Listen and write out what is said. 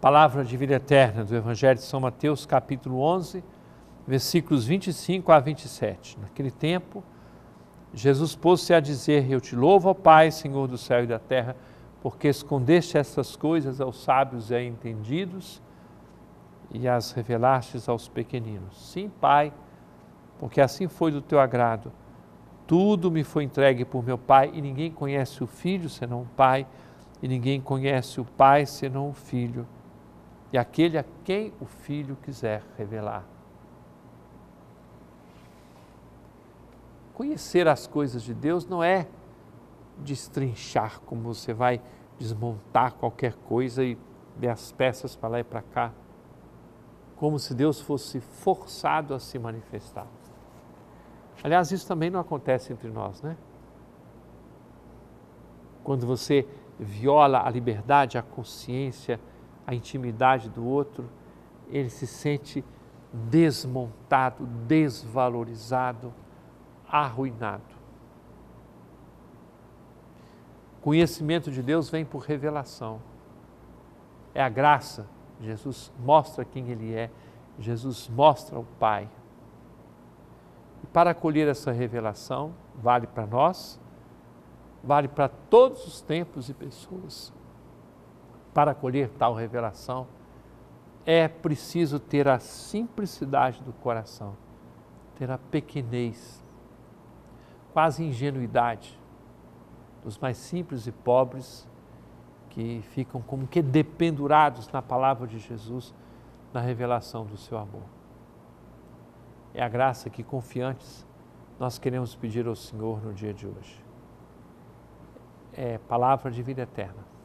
Palavra de vida eterna do Evangelho de São Mateus, capítulo 11, versículos 25 a 27. Naquele tempo, Jesus pôs-se a dizer: Eu te louvo, ó Pai, Senhor do céu e da terra, porque escondeste essas coisas aos sábios e entendidos e as revelastes aos pequeninos. Sim, Pai, porque assim foi do teu agrado. Tudo me foi entregue por meu Pai, e ninguém conhece o Filho senão o Pai, e ninguém conhece o Pai senão o Filho e aquele a quem o Filho quiser revelar. Conhecer as coisas de Deus não é destrinchar, como você vai desmontar qualquer coisa e ver as peças para lá e para cá, como se Deus fosse forçado a se manifestar. Aliás, isso também não acontece entre nós, né? Quando você viola a liberdade, a consciência, a intimidade do outro, ele se sente desmontado, desvalorizado, arruinado. Conhecimento de Deus vem por revelação. É a graça. Jesus mostra quem Ele é, Jesus mostra o Pai. E para acolher essa revelação, vale para nós, vale para todos os tempos e pessoas para acolher tal revelação, é preciso ter a simplicidade do coração, ter a pequenez, quase ingenuidade dos mais simples e pobres que ficam como que dependurados na palavra de Jesus, na revelação do seu amor. É a graça que, confiantes, nós queremos pedir ao Senhor no dia de hoje. É palavra de vida eterna